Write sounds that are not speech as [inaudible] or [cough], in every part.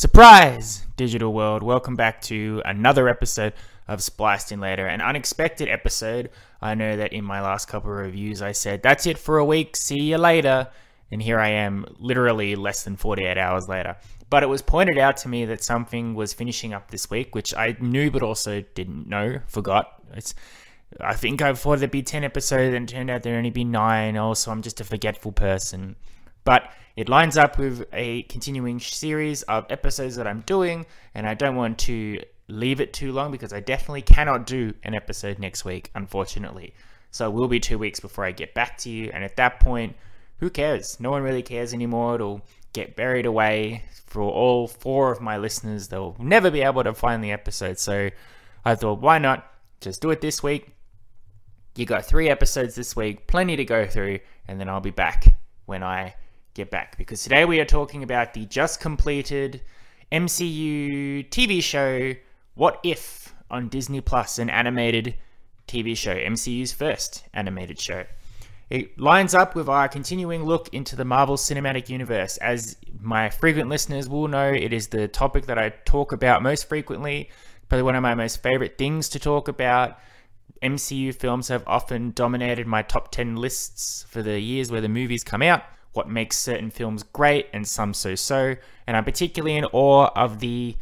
Surprise, digital world. Welcome back to another episode of Spliced in Later, an unexpected episode. I know that in my last couple of reviews I said, that's it for a week, see you later. And here I am, literally less than 48 hours later. But it was pointed out to me that something was finishing up this week, which I knew but also didn't know, forgot. It's, I think I thought there'd be 10 episodes and turned out there'd only be 9. Also, I'm just a forgetful person. But it lines up with a continuing series of episodes that I'm doing, and I don't want to leave it too long because I definitely cannot do an episode next week, unfortunately. So it will be two weeks before I get back to you, and at that point, who cares? No one really cares anymore. It'll get buried away for all four of my listeners. They'll never be able to find the episode. So I thought, why not just do it this week? You got three episodes this week, plenty to go through, and then I'll be back when I back because today we are talking about the just completed MCU TV show What If on Disney Plus, an animated TV show, MCU's first animated show. It lines up with our continuing look into the Marvel Cinematic Universe. As my frequent listeners will know, it is the topic that I talk about most frequently, probably one of my most favorite things to talk about. MCU films have often dominated my top 10 lists for the years where the movies come out what makes certain films great and some so so, and I'm particularly in awe of the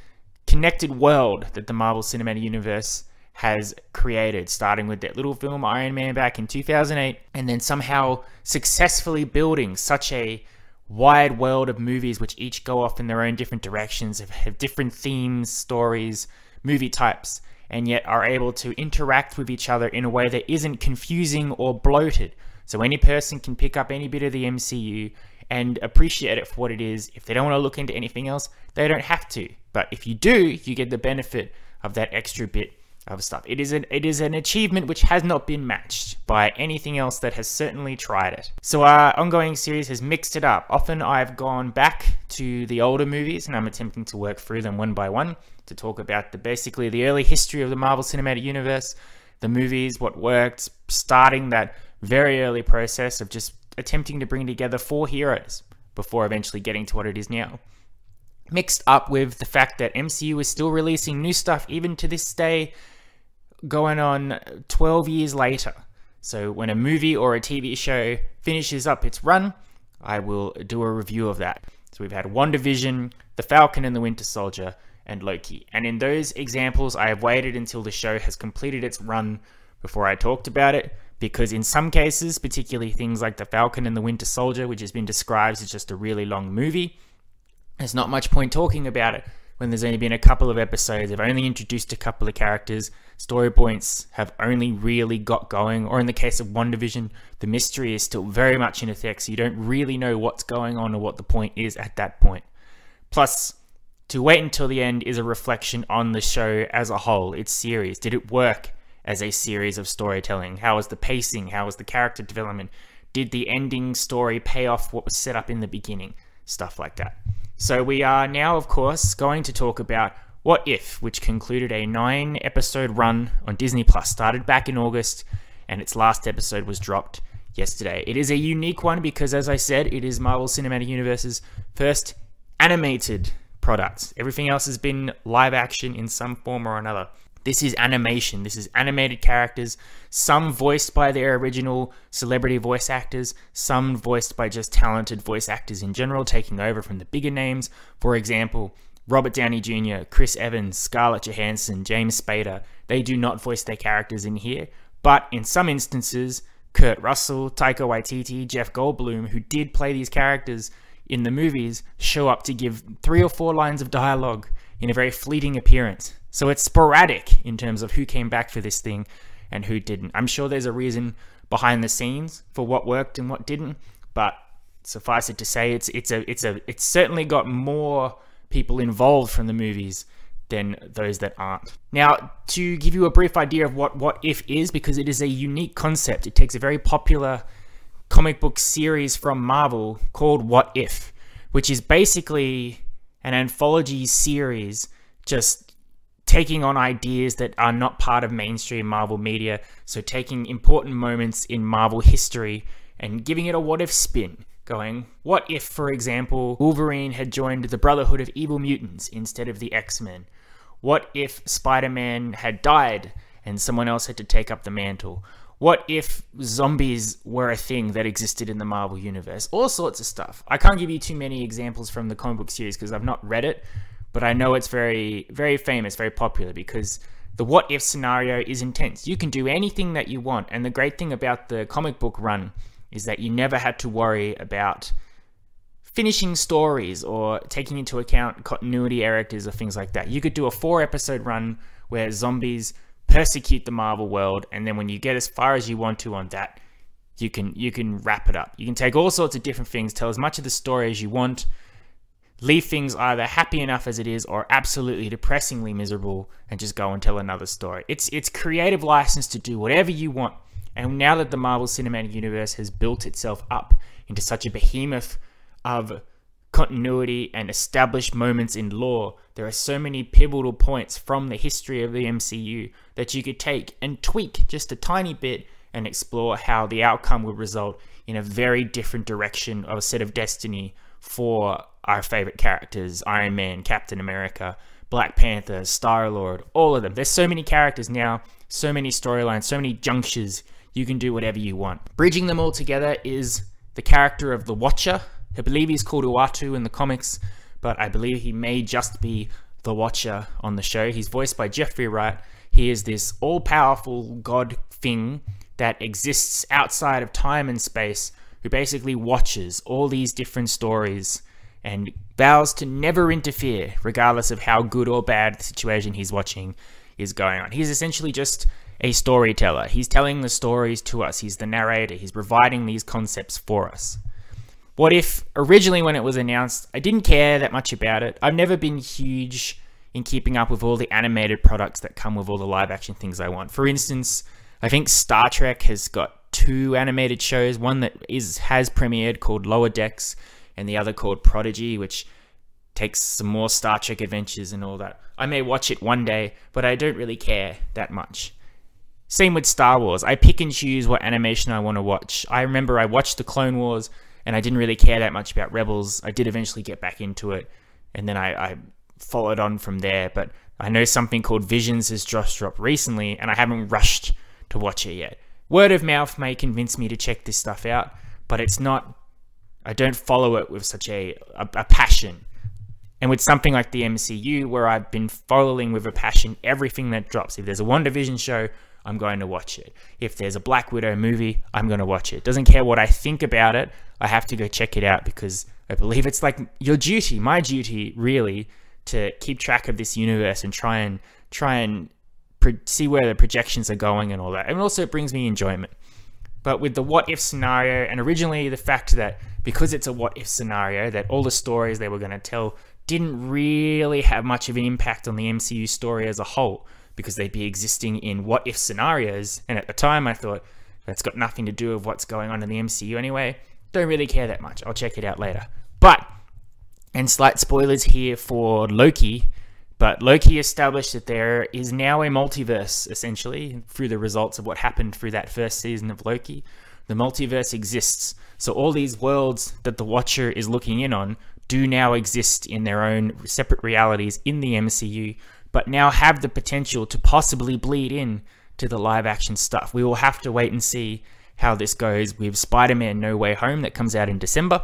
connected world that the Marvel Cinematic Universe has created, starting with that little film Iron Man back in 2008, and then somehow successfully building such a wide world of movies which each go off in their own different directions, have different themes, stories, movie types, and yet are able to interact with each other in a way that isn't confusing or bloated, so any person can pick up any bit of the MCU and appreciate it for what it is. If they don't want to look into anything else, they don't have to. But if you do, you get the benefit of that extra bit of stuff. It is an it is an achievement which has not been matched by anything else that has certainly tried it. So our ongoing series has mixed it up. Often I've gone back to the older movies and I'm attempting to work through them one by one to talk about the basically the early history of the Marvel Cinematic Universe, the movies, what worked, starting that very early process of just attempting to bring together four heroes before eventually getting to what it is now. Mixed up with the fact that MCU is still releasing new stuff even to this day, going on 12 years later. So when a movie or a TV show finishes up its run, I will do a review of that. So we've had WandaVision, The Falcon and the Winter Soldier, and Loki. And in those examples, I have waited until the show has completed its run before I talked about it because in some cases, particularly things like The Falcon and the Winter Soldier, which has been described as just a really long movie, there's not much point talking about it when there's only been a couple of episodes. They've only introduced a couple of characters. Story points have only really got going. Or in the case of WandaVision, the mystery is still very much in effect, so you don't really know what's going on or what the point is at that point. Plus, to wait until the end is a reflection on the show as a whole, its series. Did it work? As a series of storytelling? How was the pacing? How was the character development? Did the ending story pay off what was set up in the beginning? Stuff like that. So we are now, of course, going to talk about What If, which concluded a nine episode run on Disney Plus, started back in August, and its last episode was dropped yesterday. It is a unique one because, as I said, it is Marvel Cinematic Universe's first animated product. Everything else has been live action in some form or another. This is animation. This is animated characters, some voiced by their original celebrity voice actors, some voiced by just talented voice actors in general, taking over from the bigger names. For example, Robert Downey Jr., Chris Evans, Scarlett Johansson, James Spader. They do not voice their characters in here, but in some instances, Kurt Russell, Taika Waititi, Jeff Goldblum, who did play these characters in the movies, show up to give three or four lines of dialogue in a very fleeting appearance. So it's sporadic in terms of who came back for this thing and who didn't. I'm sure there's a reason behind the scenes for what worked and what didn't, but suffice it to say, it's it's a it's a it's certainly got more people involved from the movies than those that aren't. Now, to give you a brief idea of what What If is, because it is a unique concept, it takes a very popular comic book series from Marvel called What If, which is basically an anthology series just taking on ideas that are not part of mainstream Marvel media. So taking important moments in Marvel history and giving it a what if spin, going, what if, for example, Wolverine had joined the Brotherhood of Evil Mutants instead of the X Men? What if Spider Man had died and someone else had to take up the mantle? What if zombies were a thing that existed in the Marvel Universe? All sorts of stuff. I can't give you too many examples from the comic book series because I've not read it, but I know it's very, very famous, very popular because the what if scenario is intense. You can do anything that you want. And the great thing about the comic book run is that you never had to worry about finishing stories or taking into account continuity errors or things like that. You could do a four episode run where zombies persecute the Marvel world, and then when you get as far as you want to on that, you can you can wrap it up. You can take all sorts of different things, tell as much of the story as you want, leave things either happy enough as it is or absolutely depressingly miserable, and just go and tell another story. It's it's creative license to do whatever you want. And now that the Marvel Cinematic Universe has built itself up into such a behemoth of continuity and established moments in lore, there are so many pivotal points from the history of the MCU that you could take and tweak just a tiny bit and explore how the outcome would result in a very different direction of a set of destiny for our favorite characters Iron Man, Captain America, Black Panther, Star Lord, all of them. There's so many characters now, so many storylines, so many junctures. You can do whatever you want. Bridging them all together is the character of the Watcher, I believe he's called Uatu in the comics, but I believe he may just be the Watcher on the show. He's voiced by Jeffrey Wright. He is this all powerful god thing that exists outside of time and space who basically watches all these different stories and vows to never interfere, regardless of how good or bad the situation he's watching is going on. He's essentially just a storyteller. He's telling the stories to us, he's the narrator, he's providing these concepts for us. What if originally when it was announced, I didn't care that much about it. I've never been huge in keeping up with all the animated products that come with all the live action things I want. For instance, I think Star Trek has got two animated shows, one that is has premiered called Lower Decks and the other called Prodigy, which takes some more Star Trek adventures and all that. I may watch it one day, but I don't really care that much. Same with Star Wars. I pick and choose what animation I want to watch. I remember I watched the Clone Wars and I didn't really care that much about Rebels. I did eventually get back into it, and then I, I followed on from there. But I know something called Visions has just dropped recently, and I haven't rushed to watch it yet. Word of mouth may convince me to check this stuff out, but it's not. I don't follow it with such a, a, a passion. And with something like the MCU, where I've been following with a passion everything that drops. If there's a WandaVision show, I'm going to watch it. If there's a Black Widow movie, I'm going to watch it. Doesn't care what I think about it, I have to go check it out because I believe it's like your duty, my duty, really, to keep track of this universe and try and try and see where the projections are going and all that. And also, it brings me enjoyment. But with the what if scenario, and originally the fact that because it's a what if scenario, that all the stories they were going to tell didn't really have much of an impact on the MCU story as a whole because they'd be existing in what if scenarios. And at the time, I thought that's got nothing to do with what's going on in the MCU anyway. Don't really care that much. I'll check it out later. But, and slight spoilers here for Loki, but Loki established that there is now a multiverse, essentially, through the results of what happened through that first season of Loki. The multiverse exists. So all these worlds that the Watcher is looking in on do now exist in their own separate realities in the MCU, but now have the potential to possibly bleed in to the live action stuff. We will have to wait and see how this goes with Spider Man No Way Home that comes out in December,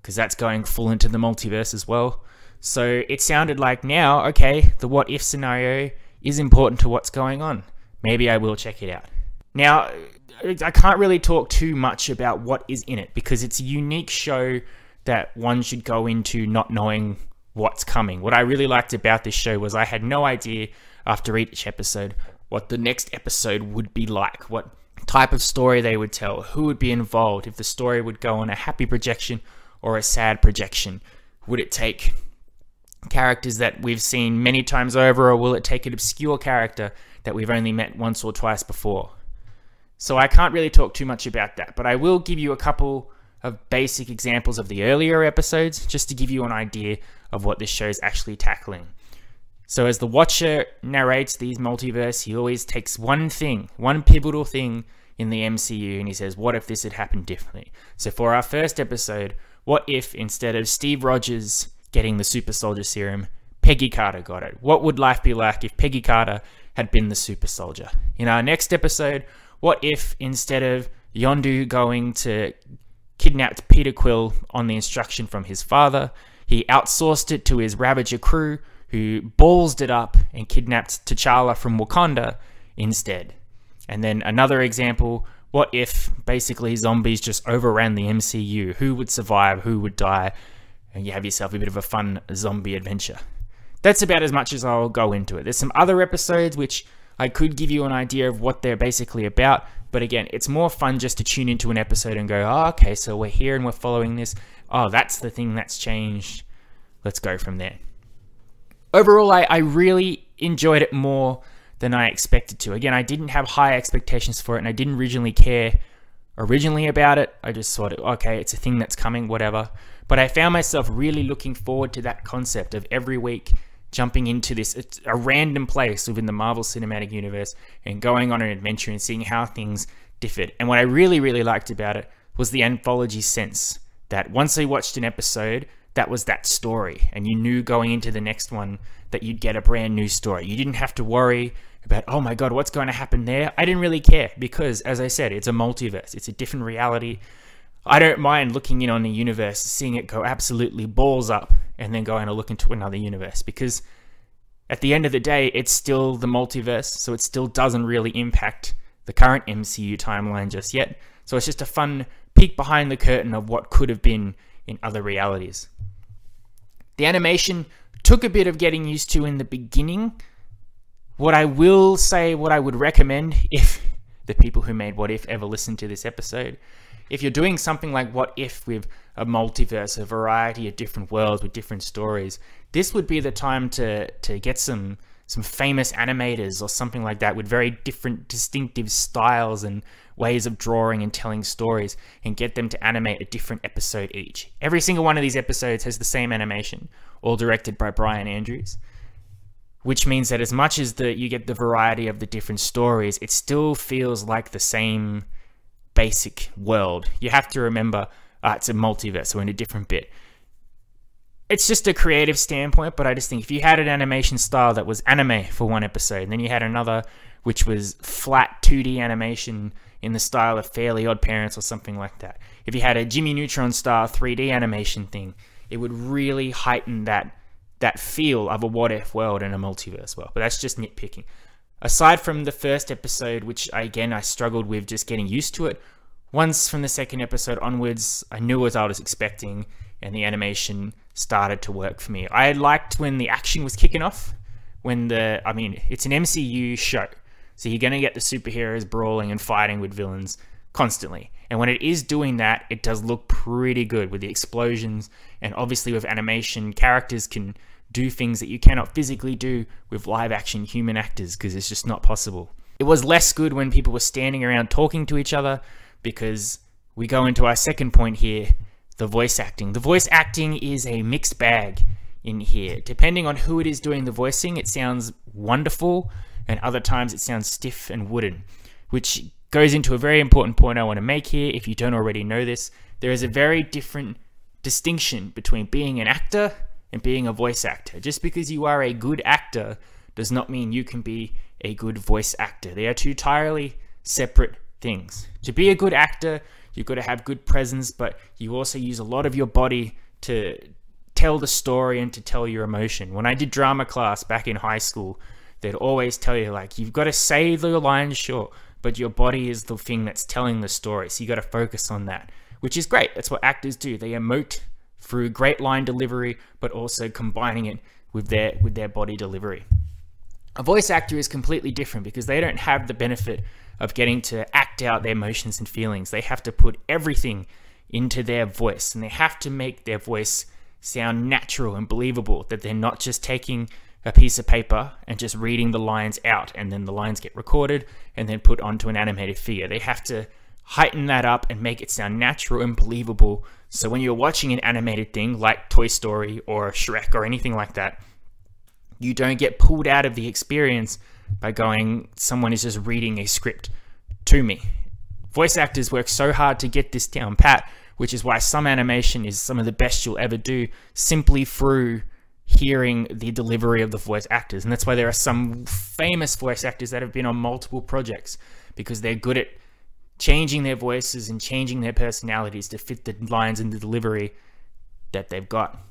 because that's going full into the multiverse as well. So it sounded like now, okay, the what if scenario is important to what's going on. Maybe I will check it out. Now, I can't really talk too much about what is in it because it's a unique show that one should go into not knowing what's coming. What I really liked about this show was I had no idea after each episode what the next episode would be like, what type of story they would tell, who would be involved, if the story would go on a happy projection or a sad projection. Would it take characters that we've seen many times over, or will it take an obscure character that we've only met once or twice before? So I can't really talk too much about that, but I will give you a couple of basic examples of the earlier episodes just to give you an idea of what this show is actually tackling. So as the watcher narrates these multiverse, he always takes one thing, one pivotal thing in the MCU and he says, What if this had happened differently? So, for our first episode, what if instead of Steve Rogers getting the super soldier serum, Peggy Carter got it? What would life be like if Peggy Carter had been the super soldier? In our next episode, what if instead of Yondu going to kidnap Peter Quill on the instruction from his father, he outsourced it to his Ravager crew, who ballsed it up and kidnapped T'Challa from Wakanda instead. And then another example what if basically zombies just overran the MCU? Who would survive? Who would die? And you have yourself a bit of a fun zombie adventure. That's about as much as I'll go into it. There's some other episodes which I could give you an idea of what they're basically about, but again, it's more fun just to tune into an episode and go, oh, okay, so we're here and we're following this. Oh, that's the thing that's changed. Let's go from there. Overall, I, I really enjoyed it more than I expected to. Again, I didn't have high expectations for it and I didn't originally care originally about it. I just thought, okay, it's a thing that's coming, whatever. But I found myself really looking forward to that concept of every week jumping into this it's a random place within the Marvel Cinematic Universe and going on an adventure and seeing how things differed. And what I really, really liked about it was the anthology sense that once I watched an episode, that was that story. And you knew going into the next one that you'd get a brand new story. You didn't have to worry about, oh my God, what's going to happen there? I didn't really care because, as I said, it's a multiverse, it's a different reality. I don't mind looking in on the universe, seeing it go absolutely balls up, and then going to look into another universe because at the end of the day, it's still the multiverse, so it still doesn't really impact the current MCU timeline just yet. So it's just a fun peek behind the curtain of what could have been in other realities. The animation took a bit of getting used to in the beginning, what I will say, what I would recommend if [laughs] the people who made What If ever listen to this episode, if you're doing something like What If with a multiverse, a variety of different worlds with different stories, this would be the time to to get some some famous animators or something like that with very different distinctive styles and ways of drawing and telling stories and get them to animate a different episode each. Every single one of these episodes has the same animation, all directed by Bryan Andrews which means that as much as the you get the variety of the different stories, it still feels like the same basic world. You have to remember uh, it's a multiverse, so in a different bit. It's just a creative standpoint, but I just think if you had an animation style that was anime for one episode, and then you had another which was flat 2D animation in the style of Fairly OddParents or something like that. If you had a Jimmy Neutron style 3D animation thing, it would really heighten that that feel of a what if world and a multiverse world. But that's just nitpicking. Aside from the first episode, which again I struggled with just getting used to it, once from the second episode onwards, I knew what I was expecting, and the animation started to work for me. I liked when the action was kicking off. When the, I mean, it's an MCU show, so you're gonna get the superheroes brawling and fighting with villains constantly. And when it is doing that, it does look pretty good with the explosions, and obviously with animation, characters can do things that you cannot physically do with live action human actors because it's just not possible. It was less good when people were standing around talking to each other because we go into our second point here the voice acting. The voice acting is a mixed bag in here. Depending on who it is doing the voicing, it sounds wonderful, and other times it sounds stiff and wooden, which goes into a very important point I want to make here. If you don't already know this, there is a very different distinction between being an actor and being a voice actor. Just because you are a good actor does not mean you can be a good voice actor. They are two entirely separate things. To be a good actor, you've got to have good presence, but you also use a lot of your body to tell the story and to tell your emotion. When I did drama class back in high school, they'd always tell you like you've got to say the lines short, but your body is the thing that's telling the story. So you got to focus on that, which is great. That's what actors do. They emote through great line delivery, but also combining it with their with their body delivery. A voice actor is completely different because they don't have the benefit of getting to act out their emotions and feelings. They have to put everything into their voice and they have to make their voice sound natural and believable that they're not just taking a piece of paper and just reading the lines out and then the lines get recorded and then put onto an animated figure. They have to heighten that up and make it sound natural and believable. So when you're watching an animated thing like Toy Story or Shrek or anything like that, you don't get pulled out of the experience by going, someone is just reading a script to me. voice actors work so hard to get this down pat, which is why some animation is some of the best you'll ever do simply through hearing the delivery of the voice actors. And that's why there are some famous voice actors that have been on multiple projects because they're good at changing their voices and changing their personalities to fit the lines and the delivery that they've got.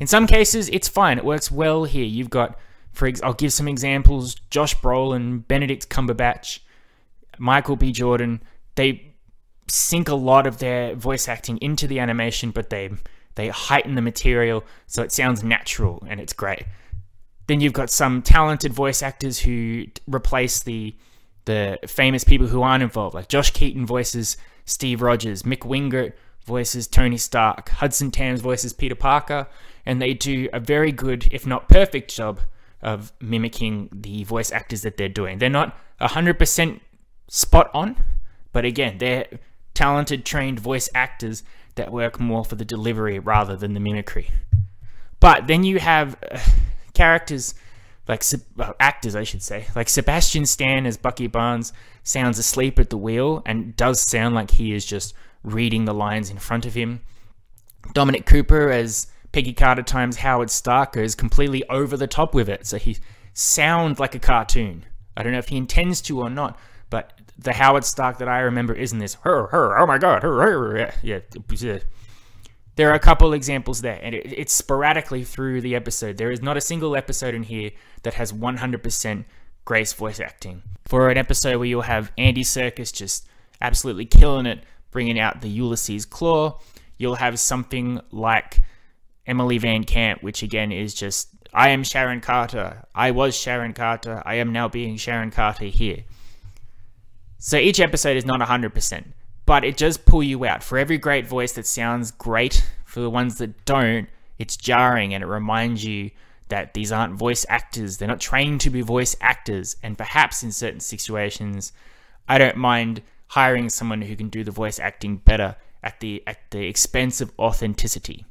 In some cases, it's fine. It works well here. You've got, for ex- I'll give some examples: Josh Brolin, Benedict Cumberbatch, Michael B. Jordan. They sink a lot of their voice acting into the animation, but they they heighten the material so it sounds natural and it's great. Then you've got some talented voice actors who replace the the famous people who aren't involved, like Josh Keaton voices Steve Rogers, Mick Wingert voices Tony Stark, Hudson Thames voices Peter Parker, and they do a very good, if not perfect, job of mimicking the voice actors that they're doing. They're not 100% spot on, but again, they're talented, trained voice actors that work more for the delivery rather than the mimicry. But then you have uh, characters like uh, actors, I should say, like Sebastian Stan as Bucky Barnes sounds asleep at the wheel and does sound like he is just reading the lines in front of him. Dominic Cooper as Peggy Carter times Howard Stark goes completely over the top with it, so he sounds like a cartoon. I don't know if he intends to or not, but the Howard Stark that I remember isn't this her her oh my god her her yeah, yeah. There are a couple examples there, and it, it's sporadically through the episode. There is not a single episode in here that has 100% Grace voice acting. For an episode where you'll have Andy Serkis just absolutely killing it, bringing out the Ulysses Klaue, you'll have something like Emily VanCamp, which again is just I am Sharon Carter. I was Sharon Carter. I am now being Sharon Carter here. So each episode is not 100%, but it does pull you out. For every great voice that sounds great, for the ones that don't, it's jarring and it reminds you that these aren't voice actors. They're not trained to be voice actors. And perhaps in certain situations, I don't mind hiring someone who can do the voice acting better at the at the expense of authenticity.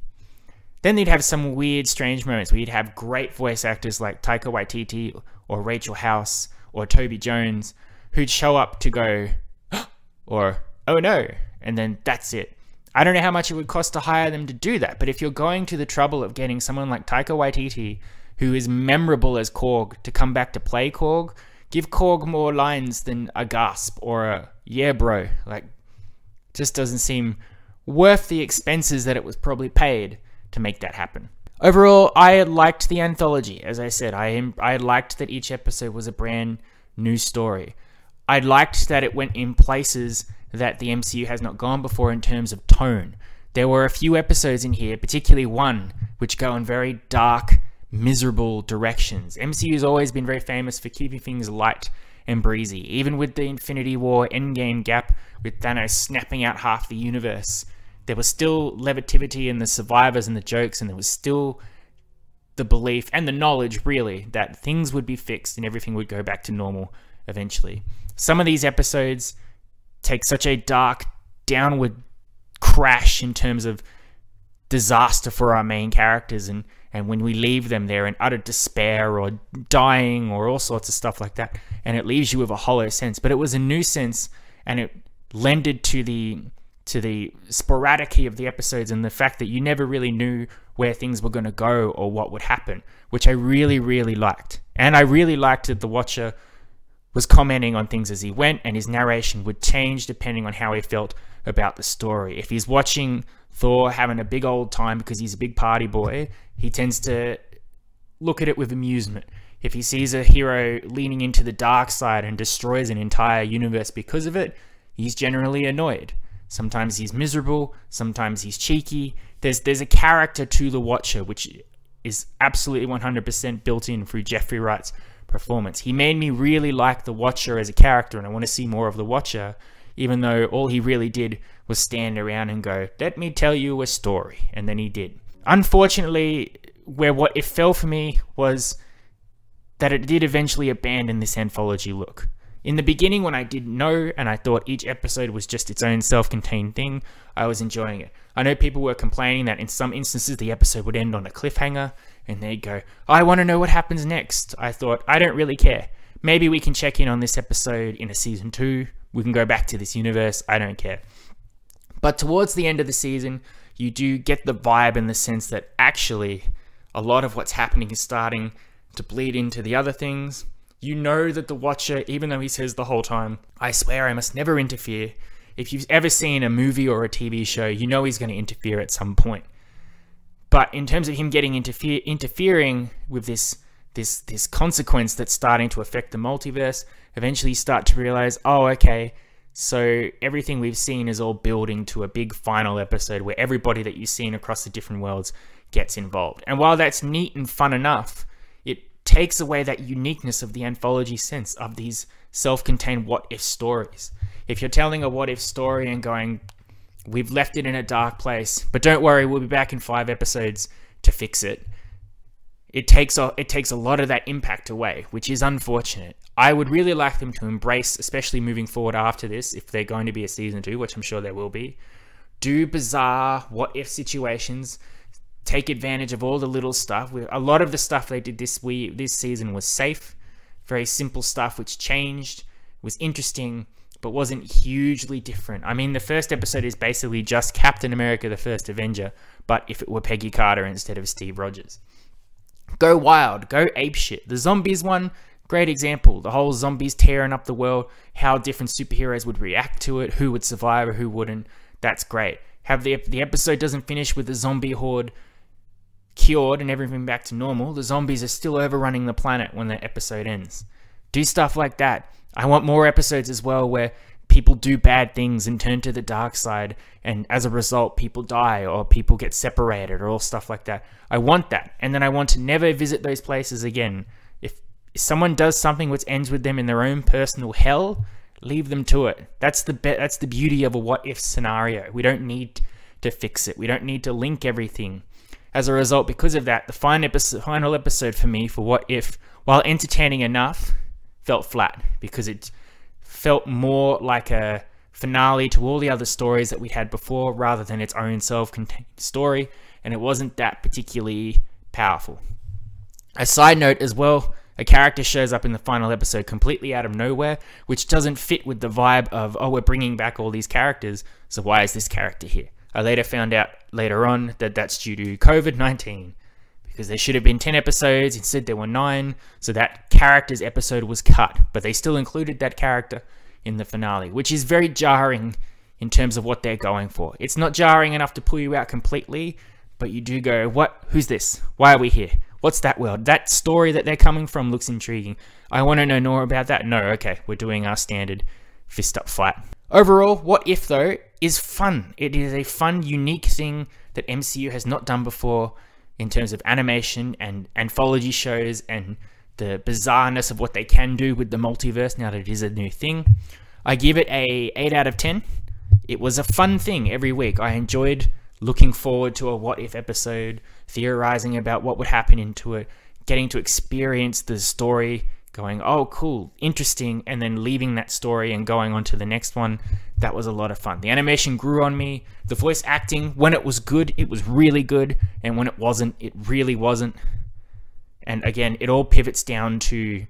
Then they'd have some weird, strange moments where you'd have great voice actors like Taika Waititi or Rachel House or Toby Jones who'd show up to go, [gasps] or, oh no, and then that's it. I don't know how much it would cost to hire them to do that, but if you're going to the trouble of getting someone like Taika Waititi, who is memorable as Korg, to come back to play Korg, give Korg more lines than a gasp or a yeah, bro. Like, just doesn't seem worth the expenses that it was probably paid to make that happen. Overall, I liked the anthology. As I said, I I liked that each episode was a brand new story. I liked that it went in places that the MCU has not gone before in terms of tone. There were a few episodes in here, particularly one, which go in very dark, miserable directions. MCU has always been very famous for keeping things light and breezy. Even with the Infinity War endgame gap, with Thanos snapping out half the universe, there was still levity in the survivors and the jokes, and there was still the belief and the knowledge, really, that things would be fixed and everything would go back to normal eventually. Some of these episodes take such a dark, downward crash in terms of disaster for our main characters and and when we leave them they're in utter despair or dying or all sorts of stuff like that and it leaves you with a hollow sense. But it was a new sense and it lended to the to the sporadicity of the episodes and the fact that you never really knew where things were going to go or what would happen which I really really liked. And I really liked that the watcher was commenting on things as he went, and his narration would change depending on how he felt about the story. If he's watching Thor having a big old time because he's a big party boy, he tends to look at it with amusement. If he sees a hero leaning into the dark side and destroys an entire universe because of it, he's generally annoyed. Sometimes he's miserable, sometimes he's cheeky. There's there's a character to the watcher which is absolutely 100% built in through Jeffrey Wright's performance. He made me really like the Watcher as a character, and I want to see more of the Watcher, even though all he really did was stand around and go, Let me tell you a story. And then he did. Unfortunately, where what it fell for me was that it did eventually abandon this anthology look. In the beginning, when I didn't know and I thought each episode was just its own self contained thing, I was enjoying it. I know people were complaining that in some instances the episode would end on a cliffhanger, and they'd go, I want to know what happens next. I thought, I don't really care. Maybe we can check in on this episode in a season two, We can go back to this universe. I don't care. But towards the end of the season, you do get the vibe and the sense that actually a lot of what's happening is starting to bleed into the other things. You know that the Watcher, even though he says the whole time, I swear I must never interfere. If you've ever seen a movie or a TV show, you know he's going to interfere at some point. But in terms of him getting interfere interfering with this this this consequence that's starting to affect the multiverse, eventually you start to realize, oh, okay, so everything we've seen is all building to a big final episode where everybody that you've seen across the different worlds gets involved. And while that's neat and fun enough, takes away that uniqueness of the anthology sense of these self-contained what if stories. If you're telling a what if story and going, we've left it in a dark place, but don't worry, we'll be back in five episodes to fix it it takes a, it takes a lot of that impact away, which is unfortunate. I would really like them to embrace, especially moving forward after this, if they're going to be a season two, which I'm sure there will be. Do bizarre what if situations, take advantage of all the little stuff. A lot of the stuff they did this week, this season was safe, very simple stuff which changed, was interesting, but wasn't hugely different. I mean, the first episode is basically just Captain America: The First Avenger, but if it were Peggy Carter instead of Steve Rogers go wild, go ape shit. The zombies one, great example. The whole zombies tearing up the world, how different superheroes would react to it, who would survive or who wouldn't. That's great. Have the the episode doesn't finish with the zombie horde cured and everything back to normal. The zombies are still overrunning the planet when the episode ends. Do stuff like that. I want more episodes as well where people do bad things and turn to the dark side and as a result people die or people get separated or all stuff like that i want that and then i want to never visit those places again if, someone does something which ends with them in their own personal hell leave them to it that's the be- that's the beauty of a what if scenario we don't need to fix it we don't need to link everything as a result because of that the final episode, final episode for me for what if while entertaining enough felt flat because it felt more like a finale to all the other stories that we had before rather than its own self-contained story and it wasn't that particularly powerful. A side note as well, a character shows up in the final episode completely out of nowhere, which doesn't fit with the vibe of, oh, we're bringing back all these characters, so why is this character here? I later found out later on that that's due to COVID 19, because there should have been 10 episodes, instead there were 9, so that character's episode was cut, but they still included that character in the finale, which is very jarring in terms of what they're going for. It's not jarring enough to pull you out completely, but you do go, what? Who's this? Why are we here? What's that world? That story that they're coming from looks intriguing. I want to know more about that. No, okay, we're doing our standard fist up flat. Overall, What If though is fun. It is a fun, unique thing that MCU has not done before in terms of animation and anthology shows and the bizarreness of what they can do with the multiverse now that it is a new thing. I give it a 8 out of 10. It was a fun thing every week. I enjoyed looking forward to a what if episode, theorizing about what would happen into it, getting to experience the story, going, oh, cool, interesting, and then leaving that story and going on to the next one. That was a lot of fun. The animation grew on me. The voice acting, when it was good, it was really good, and when it wasn't, it really wasn't. And again, it all pivots down to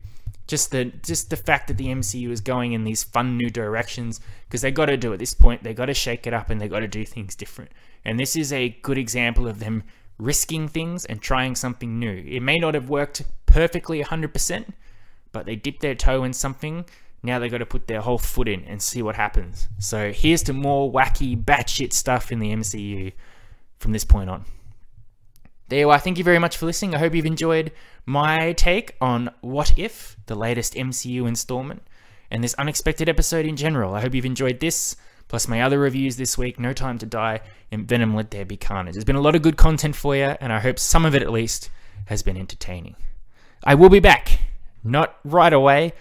just the just the fact that the MCU is going in these fun new directions because they got to do at this point. They got to shake it up and they got to do things different. And this is a good example of them risking things and trying something new. It may not have worked perfectly 100%, but they dip their toe in something. Now they got to put their whole foot in and see what happens. So here's to more wacky, batshit stuff in the MCU from this point on. There you are. Thank you very much for listening. I hope you've enjoyed my take on What If, the latest MCU installment, and this unexpected episode in general. I hope you've enjoyed this, plus my other reviews this week No Time to Die and Venom Let There Be Carnage. There's been a lot of good content for you, and I hope some of it at least has been entertaining. I will be back not right away,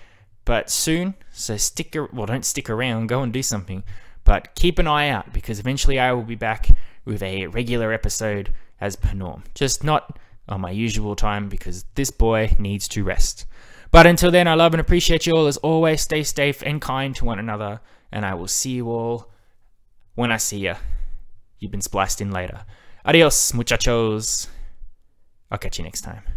but soon. So stick, well, don't stick around, go and do something. But keep an eye out because eventually I will be back with a regular episode as per norm. Just not on my usual time because this boy needs to rest. But until then, I love and appreciate you all as always. Stay safe and kind to one another, and I will see you all when I see you. You've been spliced in later. Adios, muchachos. I'll catch you next time.